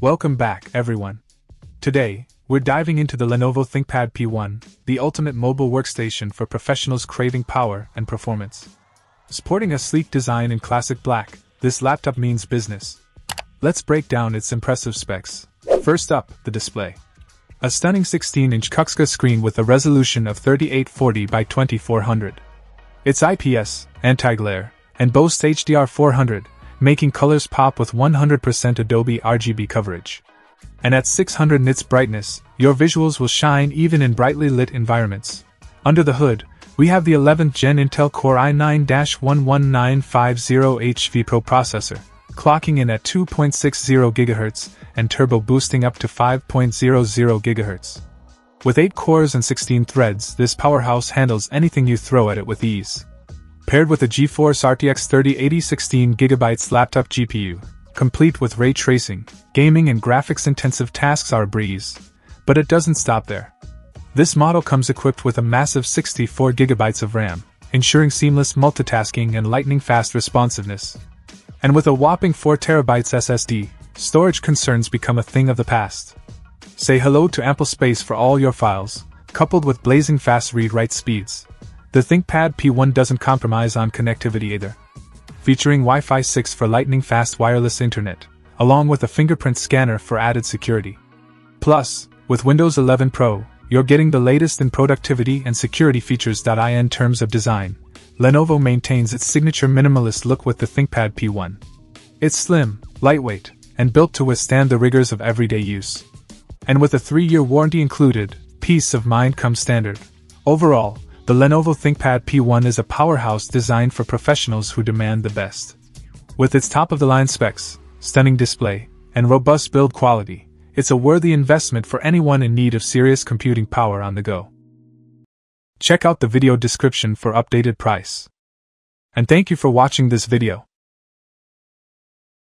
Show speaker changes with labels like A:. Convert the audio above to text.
A: Welcome back, everyone. Today, we're diving into the Lenovo ThinkPad P1, the ultimate mobile workstation for professionals craving power and performance. Sporting a sleek design in classic black, this laptop means business. Let's break down its impressive specs. First up, the display. A stunning 16 inch Kuxka screen with a resolution of 3840 by 2400. It's IPS, anti glare, and boasts HDR 400, making colors pop with 100% Adobe RGB coverage. And at 600 nits brightness, your visuals will shine even in brightly lit environments. Under the hood, we have the 11th Gen Intel Core i9-11950H vPro processor, clocking in at 2.60 GHz and turbo boosting up to 5.00 GHz. With 8 cores and 16 threads, this powerhouse handles anything you throw at it with ease. Paired with a GeForce RTX 3080 16GB laptop GPU, complete with ray tracing, gaming and graphics intensive tasks are a breeze. But it doesn't stop there. This model comes equipped with a massive 64GB of RAM, ensuring seamless multitasking and lightning fast responsiveness. And with a whopping 4TB SSD, storage concerns become a thing of the past. Say hello to ample space for all your files, coupled with blazing fast read write speeds. The ThinkPad P1 doesn't compromise on connectivity either. Featuring Wi Fi 6 for lightning fast wireless internet, along with a fingerprint scanner for added security. Plus, with Windows 11 Pro, you're getting the latest in productivity and security features. In terms of design, Lenovo maintains its signature minimalist look with the ThinkPad P1. It's slim, lightweight, and built to withstand the rigors of everyday use. And with a 3 year warranty included, peace of mind comes standard. Overall, the Lenovo ThinkPad P1 is a powerhouse designed for professionals who demand the best. With its top of the line specs, stunning display, and robust build quality, it's a worthy investment for anyone in need of serious computing power on the go. Check out the video description for updated price. And thank you for watching this video.